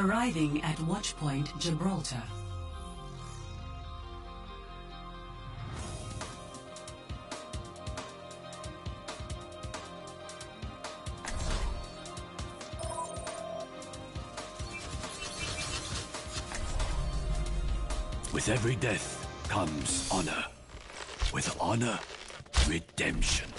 Arriving at Watchpoint Gibraltar. With every death comes honor. With honor, redemption.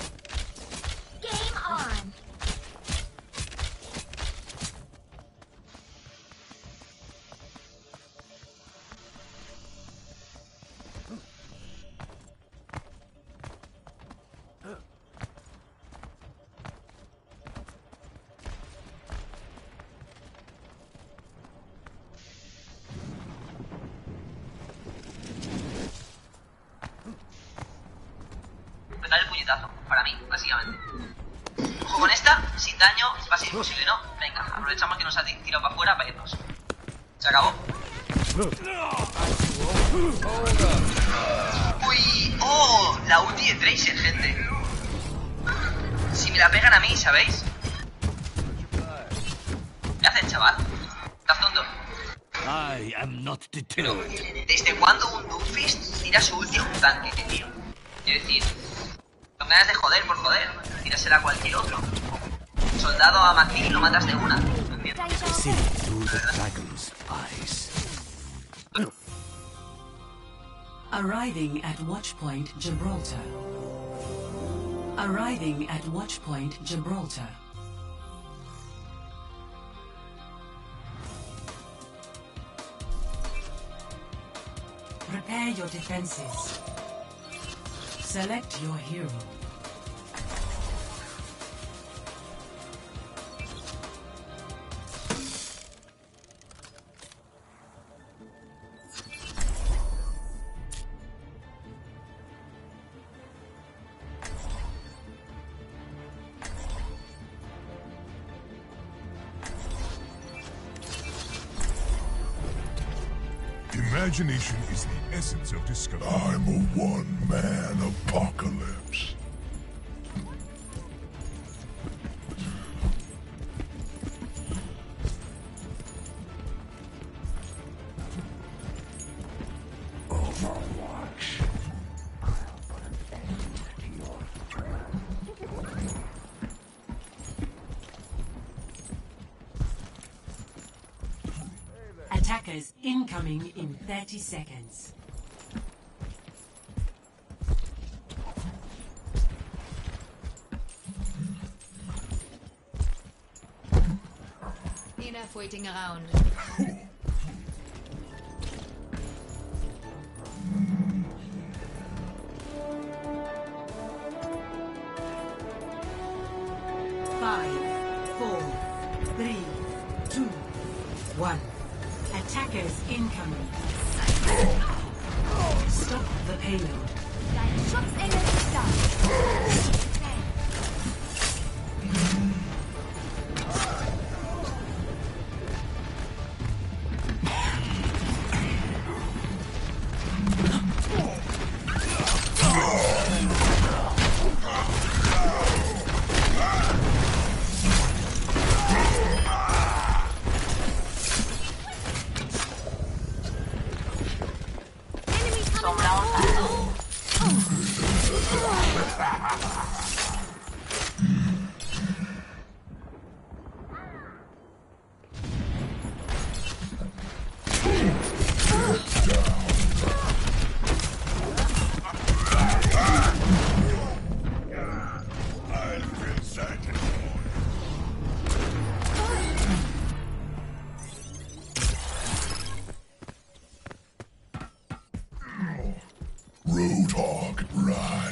Para mí, básicamente. Ojo con esta, sin daño, va a ser imposible, ¿no? Venga, aprovechamos que nos ha tirado para afuera para irnos. Se acabó. Uy, oh, la ulti de Tracer, gente. Si me la pegan a mí, ¿sabéis? ¿Qué hace el chaval? ¿Estás tonto? I am not deterred. ¿Desde cuándo un Doomfist tira su ulti a un tanque, tío? Quiero decir, ganas de joder por joder. Tírasela a cualquier otro. Soldado a y lo matas de una. Arriving at Watchpoint Gibraltar. Arriving at Watchpoint Gibraltar. Prepare your defenses. Select your hero. Imagination is the essence of discovery. I'm a one-man apocalypse. Incoming in 30 seconds. Enough waiting around. Five, four, three, two, one. Attackers incoming. Stop the payload.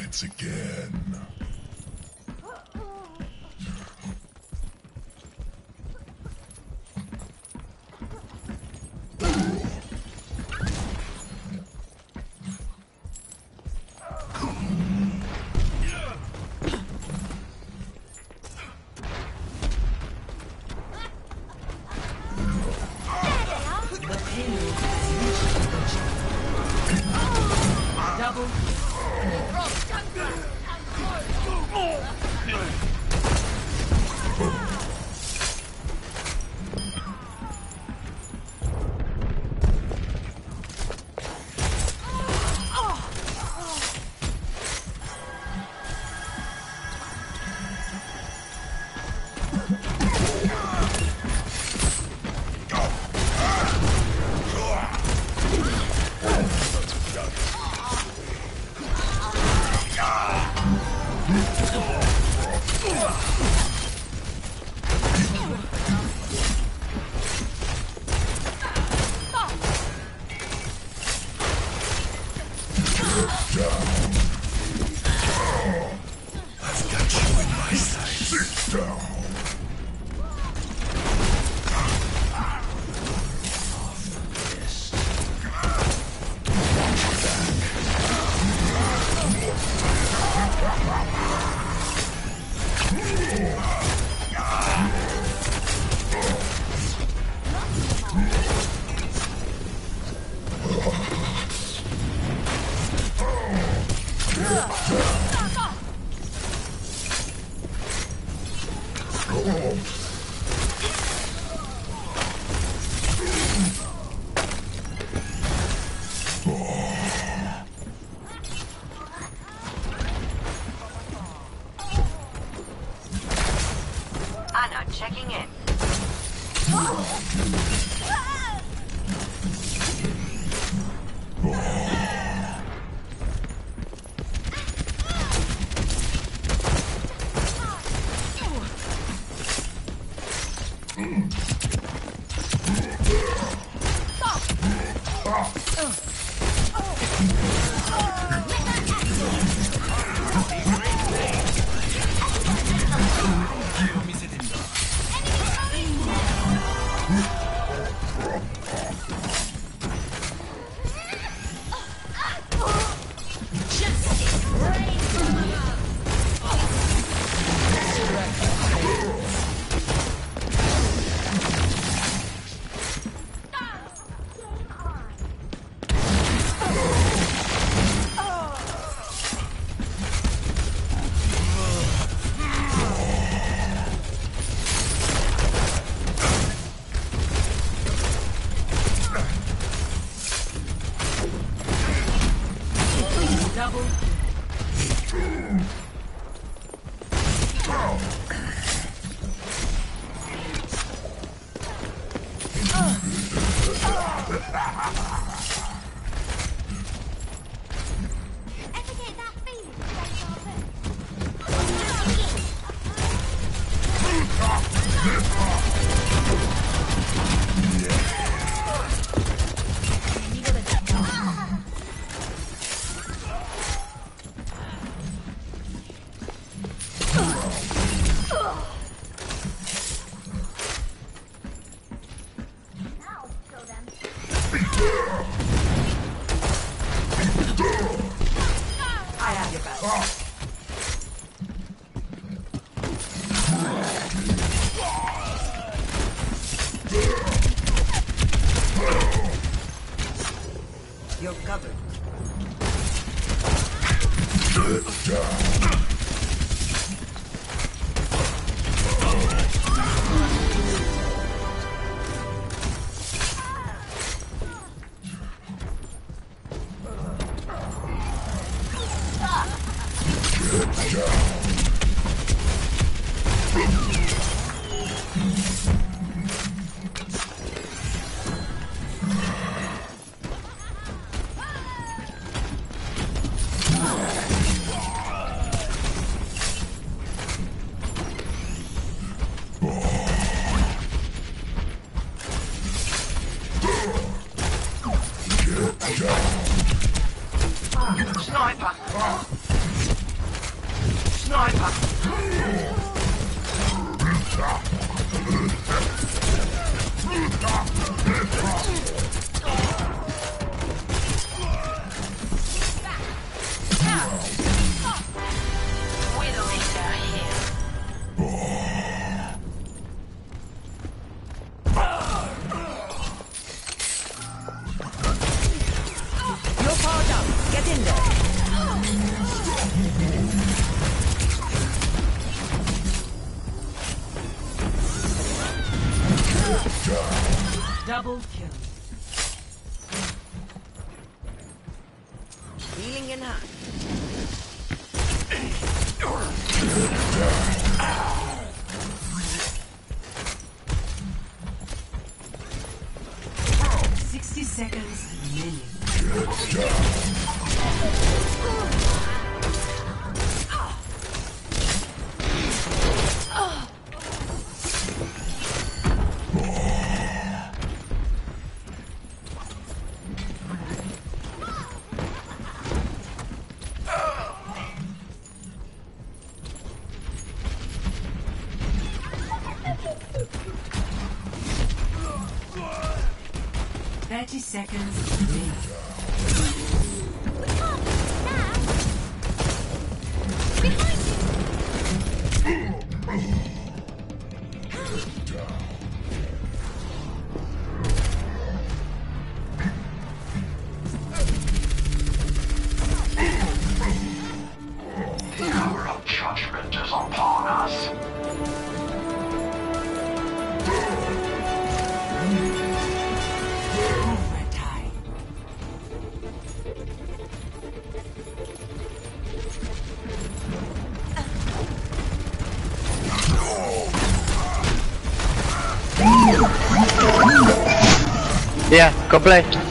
Rides again. down. I've got you in my sights. Six down. Hip-hop! 30 seconds. Yeah, go play.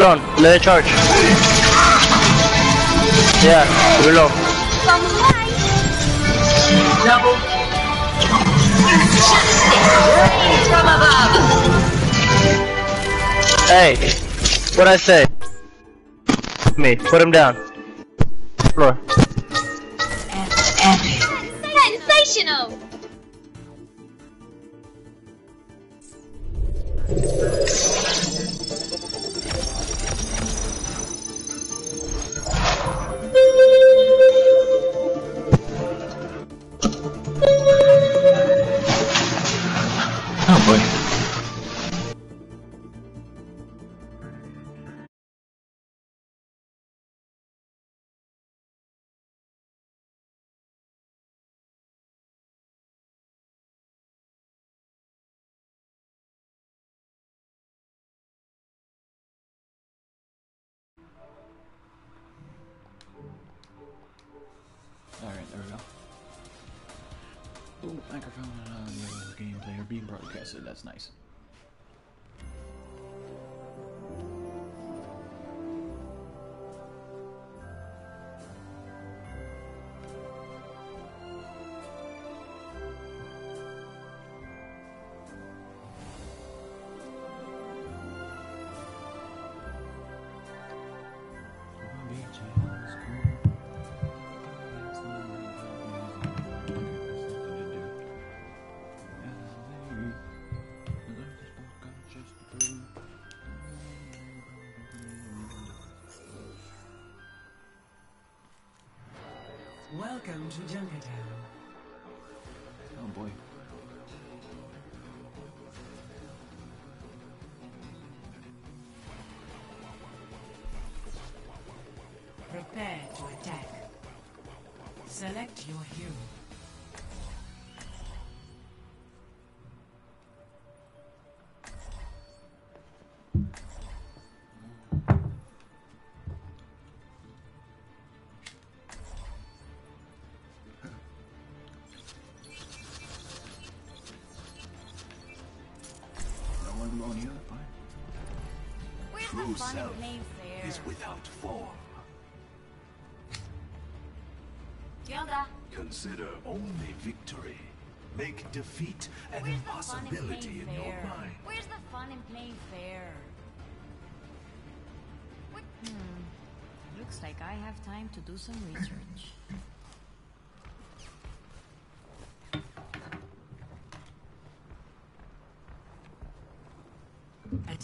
Alone. Let it charge. Yeah, it. Double. Hey, what I say? Me, put him down. Floor. Sensational! Oh that's nice. Welcome to Junkertown. Oh boy. Prepare to attack. Select your hero. No one below here? Fine. Where's True self in is without form. Consider only victory. Make defeat an Where's in impossibility playing in your mind. Where's the fun in playing fair? What? Hmm. Looks like I have time to do some research.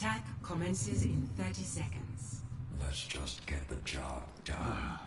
Attack commences in 30 seconds. Let's just get the job done. Ah.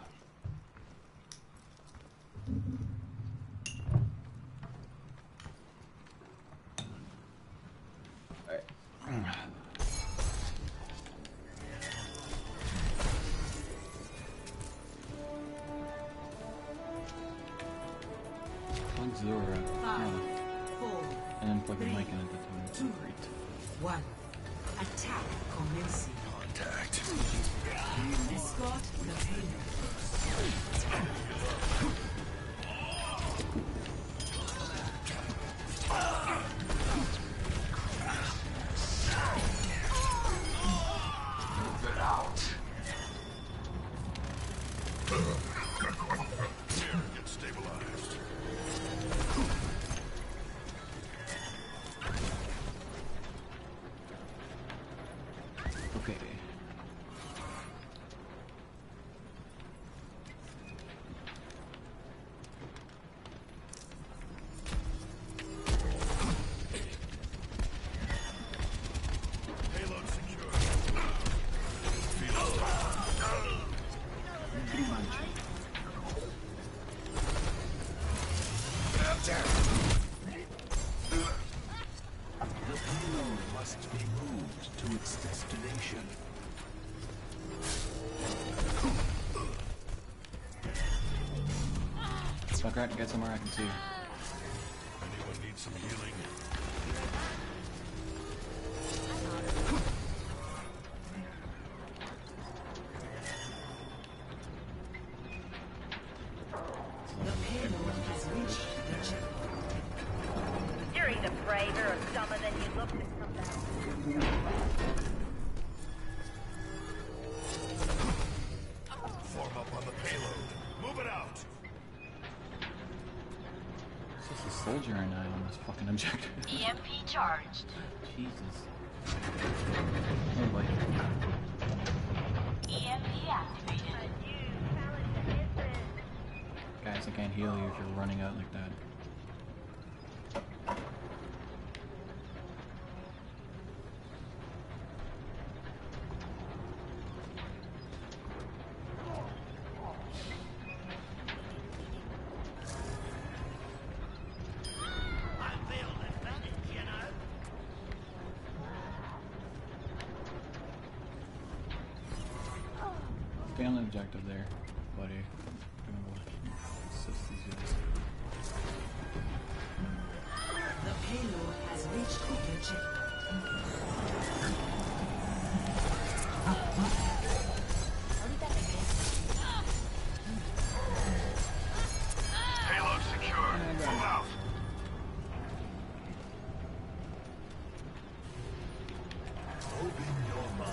Get stabilized. Tucker get somewhere. Soldier and I on this fucking objective. EMP charged. Jesus. Anyway. EMP activated. Guys, I can't heal you if you're running out like that.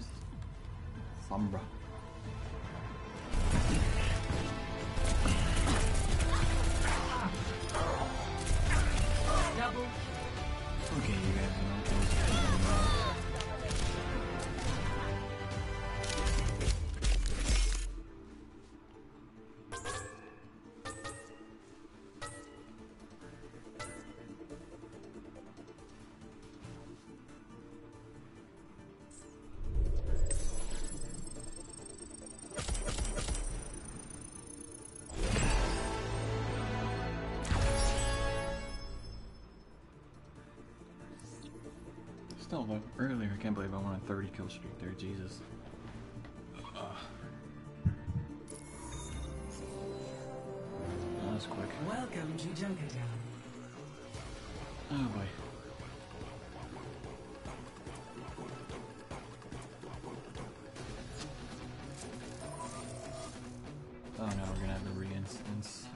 honest. Sombra. still like earlier. I can't believe I'm on a 30 kill streak there, Jesus. That was quick. Welcome to Junkertown. Oh boy. Oh no, we're gonna have to re-instance.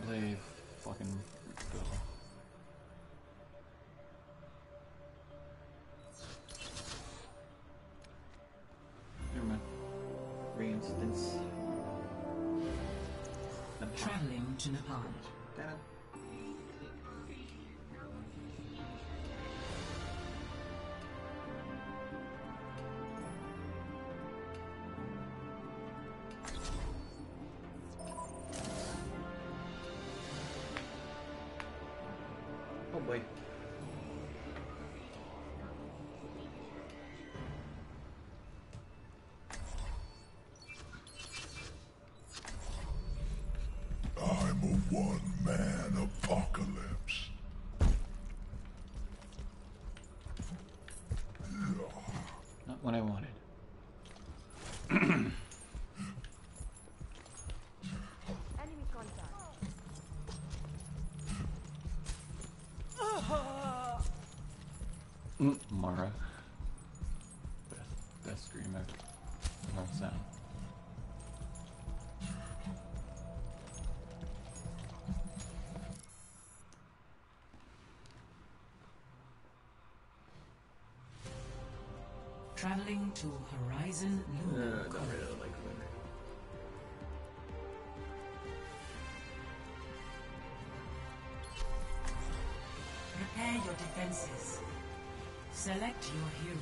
Play fucking Bill. Mm, Mara. Best, best scream ever. No sound. Traveling to Horizon Lunar Colony. Prepare your defenses. Select your hero.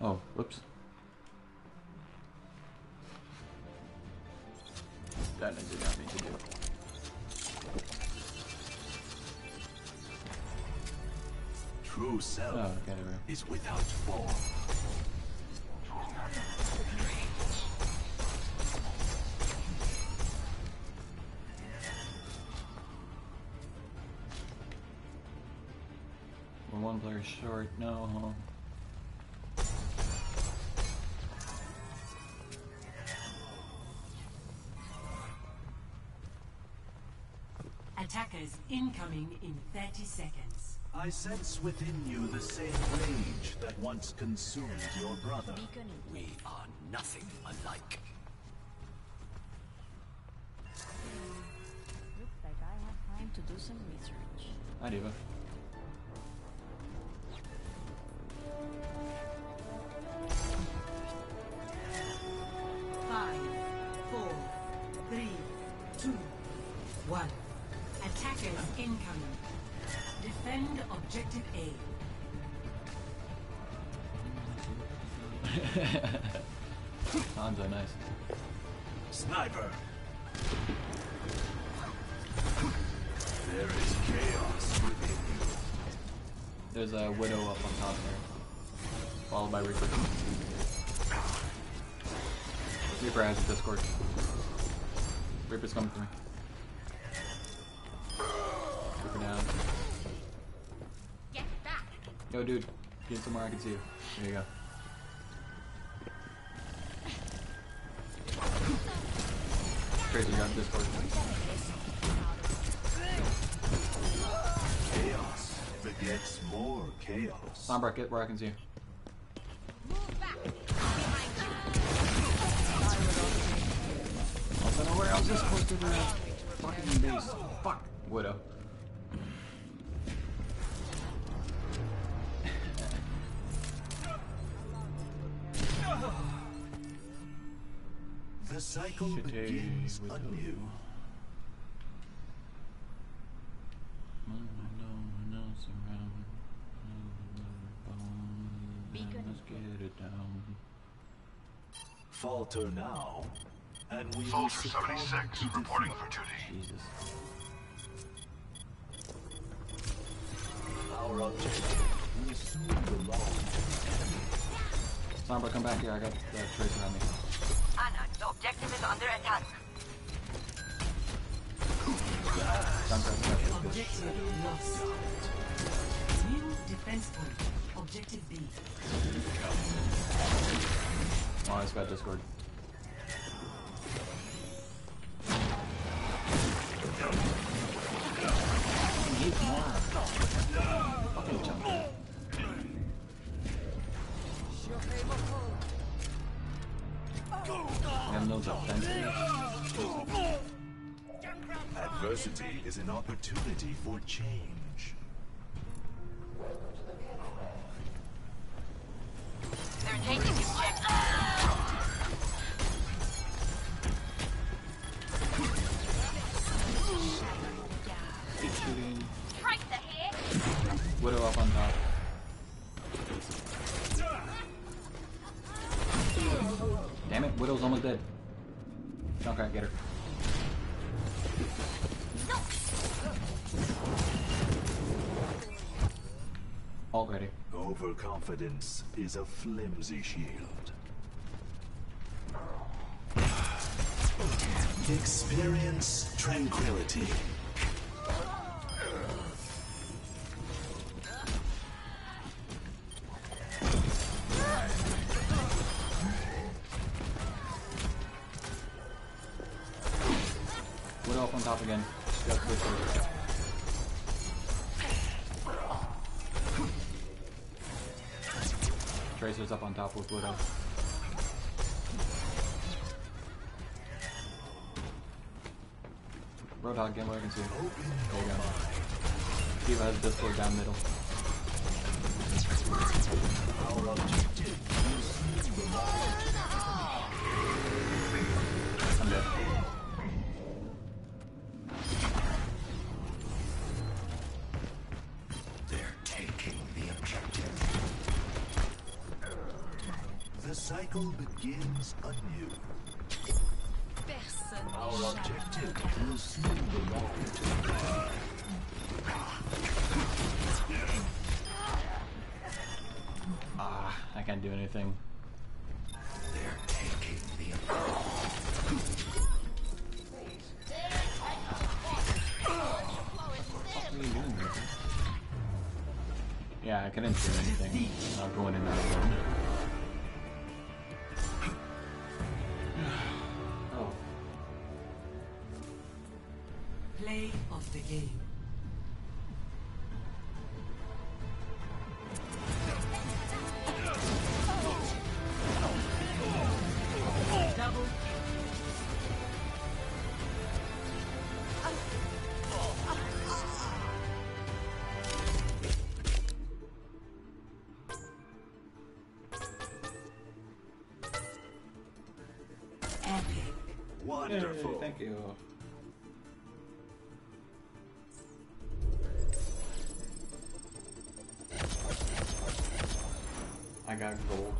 Oh, whoops. That I did not mean to do. True self Oh, okay, there we go. is without form. We're player short. No. Attackers incoming in 30 seconds. I sense within you the same rage that once consumed your brother. We are nothing alike. Looks like I have time to do some research. Hi, D.Va. There's a widow up on top there. Followed by Reaper. Reaper has Discord. Reaper's coming for me. Reaper down. Get back. Yo, dude. Get somewhere I can see you. There you go. Tracer, you're on Discord. Chaos more chaos. Sombra, get where I can see you. Move back. Behind. Also, nowhere else is close to the fucking base. Fuck. Widow. The cycle begins anew. Beacon. Let's get it down. Falter now, and we Soldier 76 reporting for duty. Jesus. Our objective will soon belong Sombra, come back here. I got uh, the tracer on me. Anna, the objective is under attack. Sombra, Objective lost. New defense point. Objective B. Oh, I just got Discord. Adversity is an opportunity for change. Overconfidence is a flimsy shield. Experience tranquility. Top with Widow. Roadhog, get can see. There you go. Kiva has Discord down middle. I'm cycle begins anew. Our objective will soon belong to Ah, I can't do anything. They're taking the objective. What are you doing here? Yeah, I couldn't do anything. Not going in that room. The game. Epic. Wonderful. Yay, thank you. Got gold.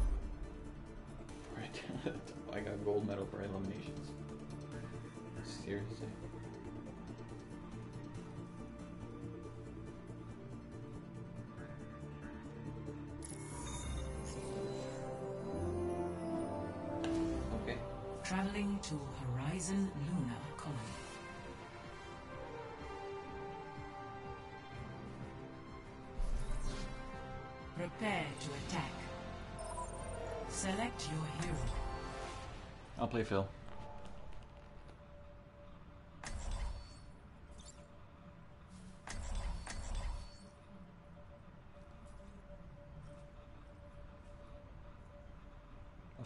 Right. I got gold medal for eliminations. Seriously. Okay. Traveling to Horizon Lunar Colony. I'll play Phil.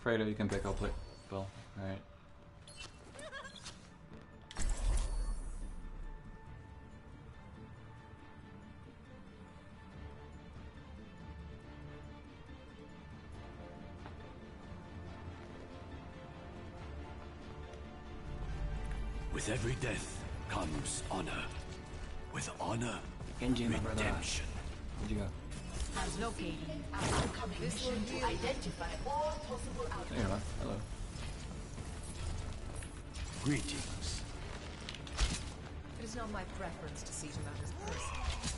Fredo, you can pick. I'll play Phil. Alright. With every death comes honor. With honor, Genji, brother. redemption. Where'd you go? This will do. Identify all possible There you are. Hello. Greetings. It is not my preference to see to matters personal.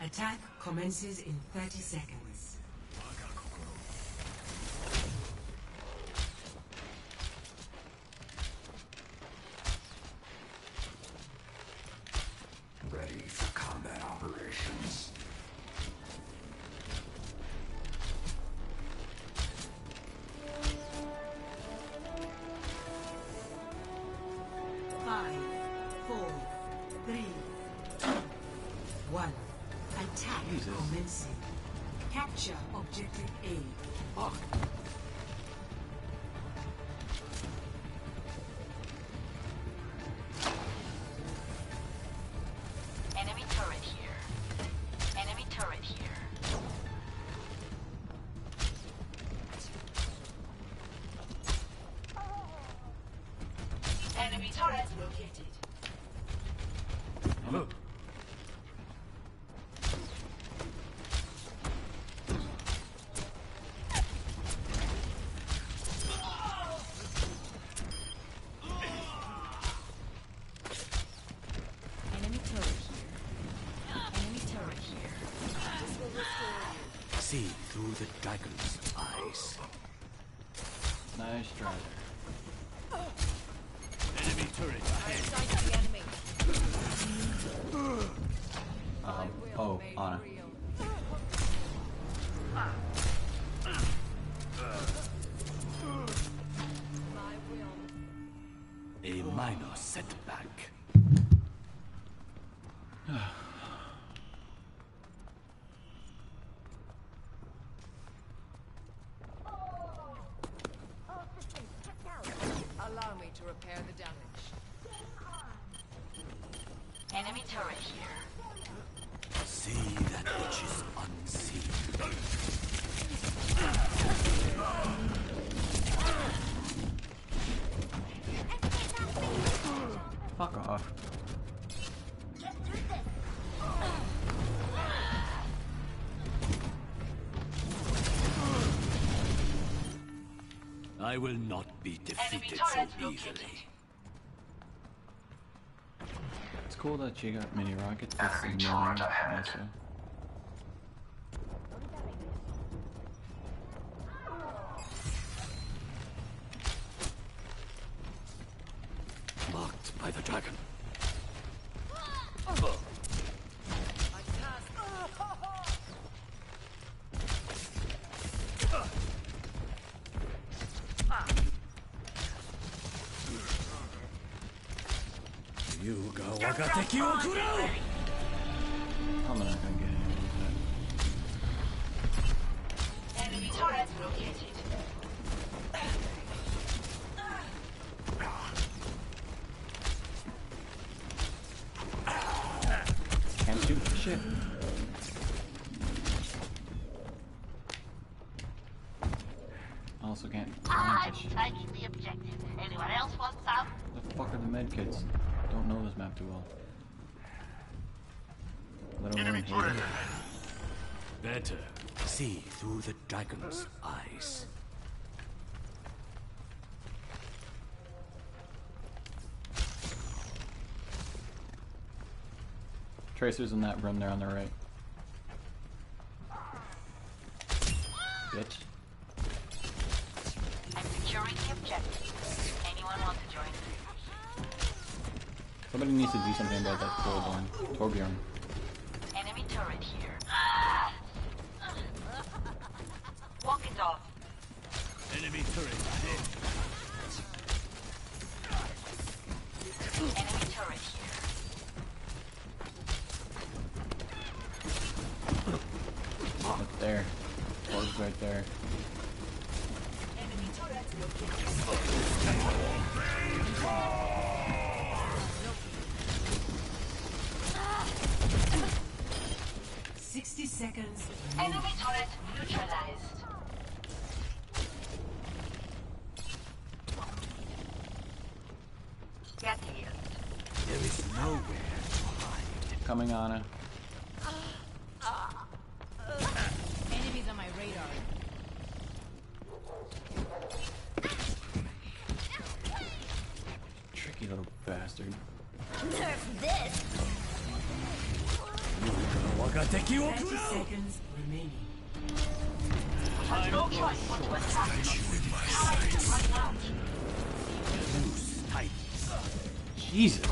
Attack commences in 30 seconds. Through the dragon's eyes. Nice try I will not be defeated so easily. located. It's cool that she got mini rockets. That's Enemy annoying, turret ahead. also. Marked by the dragon. I cast. Yuga I'm not gonna get any of that. Enemy turret located. Can't shoot for shit. Also can't ah, I'm for taking the objective. Anyone else want some? The fuck are the med kids? Don't know this map too well. Let alone hate. Better see through the dragon's eyes. Tracers in that room there on the right. Bitch. I'm securing the objective. Anyone want to join? Somebody needs to do something about that Torbjorn. Torbjorn. Hide. Coming Ana. Enemies on my radar. Tricky little bastard. Wagateki wo Thirty kurau! seconds remaining. No choice but to attack. Loose tight. Jesus!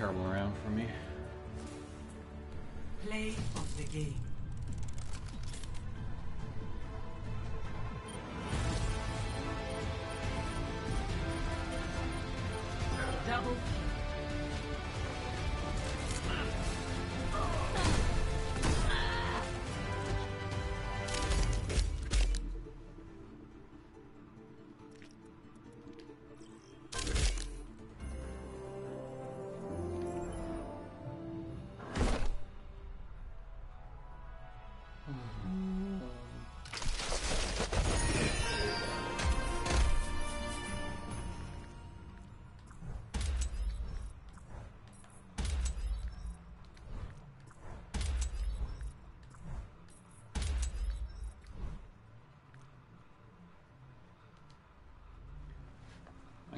Terrible round for me. Play of the game.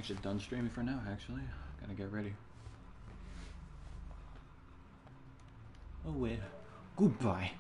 Actually done streaming for now, actually. Gotta get ready. Oh well. Goodbye.